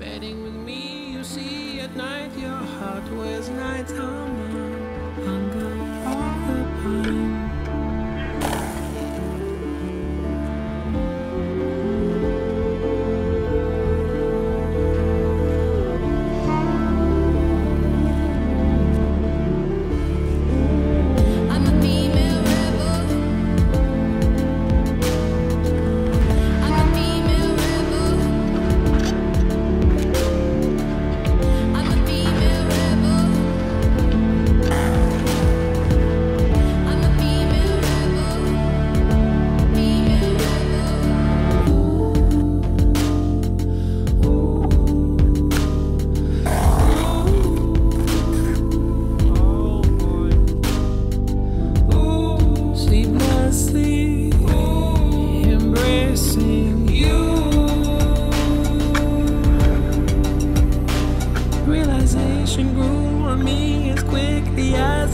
Betting with me, you see at night your heart wears nights nighttime.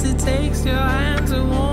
it takes your hands to warm.